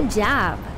Good job.